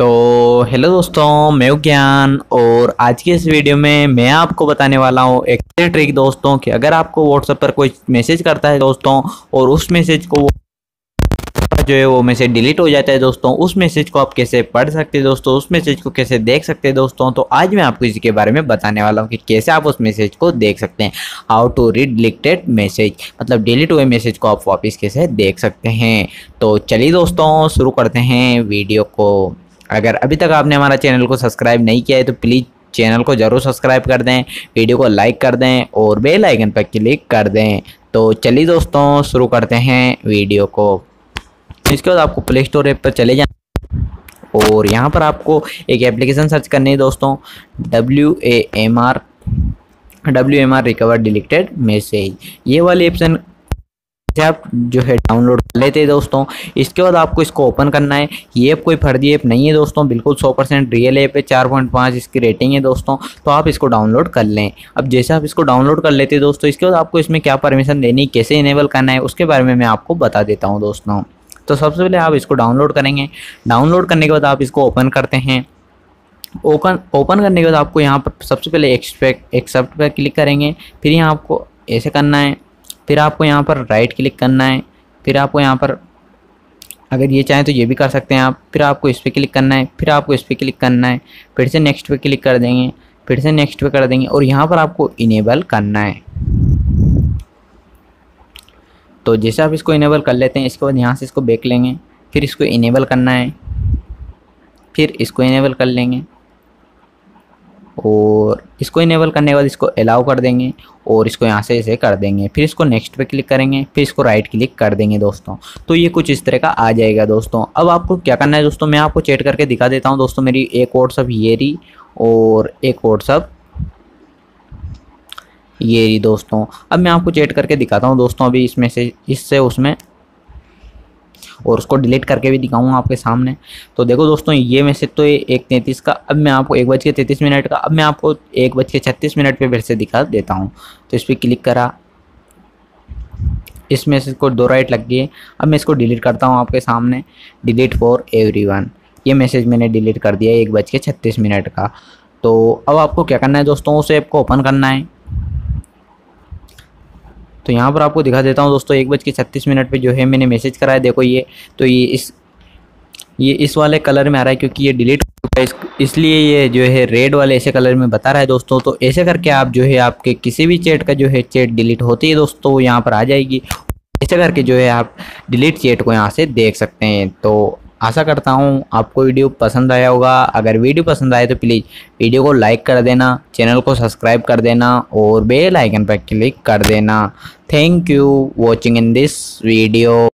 तो हेलो दोस्तों, मैं ज्ञान और आज के इस वीडियो में मैं आपको बताने वाला हूँ एक ट्रिक दोस्तों कि अगर आपको व्हाट्सएप पर कोई मैसेज करता है दोस्तों और उस मैसेज को जो है वो मैसेज डिलीट हो जाता है दोस्तों, उस मैसेज को आप कैसे पढ़ सकते हैं दोस्तों, उस मैसेज को कैसे देख सकते हैं दोस्तों तो आज मैं आपको इसी के बारे में बताने वाला हूँ कि कैसे आप उस मैसेज को देख सकते हैं। How to read deleted message मतलब डिलीट हुए मैसेज को आप वापस कैसे देख सकते हैं। तो चलिए दोस्तों, शुरू करते हैं वीडियो को। अगर अभी तक आपने हमारा चैनल को सब्सक्राइब नहीं किया है तो प्लीज़ चैनल को ज़रूर सब्सक्राइब कर दें, वीडियो को लाइक कर दें और बेल आइकन पर क्लिक कर दें। तो चलिए दोस्तों, शुरू करते हैं वीडियो को। इसके बाद आपको प्ले स्टोर ऐप पर चले जाना और यहाँ पर आपको एक एप्लीकेशन सर्च करनी है दोस्तों W A M R W M R recover deleted message ये वाली ऑप्शन से आप जो है डाउनलोड कर लेते हैं दोस्तों। इसके बाद आपको इसको ओपन करना है। ये ऐप कोई फर्जी ऐप नहीं है दोस्तों, बिल्कुल 100 परसेंट रियल ऐप है 4.5 इसकी रेटिंग है दोस्तों। तो आप इसको डाउनलोड कर लें। अब जैसे आप इसको डाउनलोड कर लेते हैं दोस्तों, इसके बाद आपको इसमें क्या परमिशन देनी, कैसे इनेबल करना है, उसके बारे में मैं आपको बता देता हूँ दोस्तों। तो सबसे पहले आप इसको डाउनलोड करेंगे। डाउनलोड करने के बाद आप इसको ओपन करते हैं। ओपन ओपन करने के बाद आपको यहाँ पर सबसे पहले एक्सपेक्ट एक्सेप्ट पर क्लिक करेंगे। फिर यहाँ आपको ऐसे करना है। फिर आपको यहाँ पर राइट क्लिक करना है। फिर आपको यहाँ पर अगर ये चाहें तो ये भी कर सकते हैं आप। फिर आपको इस पर क्लिक करना है, फिर आपको इस पर क्लिक करना है, फिर से नेक्स्ट पे क्लिक कर देंगे, फिर से नेक्स्ट पे कर देंगे और यहाँ पर आपको इनेबल करना है। तो जैसे आप इसको इनेबल कर लेते हैं, इसके बाद यहाँ से इसको बेक लेंगे, फिर इसको इनेबल करना है, फिर इसको इनेबल कर लेंगे। और इसको इनेबल करने के बाद इसको अलाउ कर देंगे और इसको यहाँ से ऐसे कर देंगे। फिर इसको नेक्स्ट पे क्लिक करेंगे, फिर इसको राइट क्लिक कर देंगे दोस्तों। तो ये कुछ इस तरह का आ जाएगा दोस्तों। अब आपको क्या करना है दोस्तों? मैं आपको चेट करके दिखा देता हूँ दोस्तों मेरी एक व्हाट्सअप ये रही और एक व्हाट्सअप ये रही दोस्तों। अब मैं आपको चेट करके दिखाता हूँ दोस्तों अभी इसमें से, इससे उसमें और उसको डिलीट करके भी दिखाऊँगा आपके सामने। तो देखो दोस्तों, ये मैसेज तो एक तैंतीस का, अब मैं आपको एक बज के तैंतीस मिनट का, अब मैं आपको एक बज के छत्तीस मिनट पर फिर से दिखा देता हूँ। तो इस पर क्लिक करा। इस मैसेज को दो राइट लग गई। अब मैं इसको डिलीट करता हूँ आपके सामने। डिलीट फॉर एवरी ये मैसेज मैंने डिलीट कर दिया एक बज के छत्तीस मिनट का। तो अब आपको क्या करना है दोस्तों, उस ऐप को ओपन करना है। तो यहाँ पर आपको दिखा देता हूँ दोस्तों, एक बज के छत्तीस मिनट पे जो है मैंने मैसेज कराया। देखो ये तो ये इस ये इस वाले कलर में आ रहा है क्योंकि ये डिलीट इसलिए ये जो है रेड वाले ऐसे कलर में बता रहा है दोस्तों। तो ऐसे करके आप जो है आपके किसी भी चैट का जो है चैट डिलीट होती है दोस्तों यहाँ पर आ जाएगी। ऐसे करके जो है आप डिलीट चैट को यहाँ से देख सकते हैं। तो आशा करता हूँ आपको वीडियो पसंद आया होगा। अगर वीडियो पसंद आए तो प्लीज़ वीडियो को लाइक कर देना चैनल को सब्सक्राइब कर देना और बेल आइकन पर क्लिक कर देना। Thank you watching in this video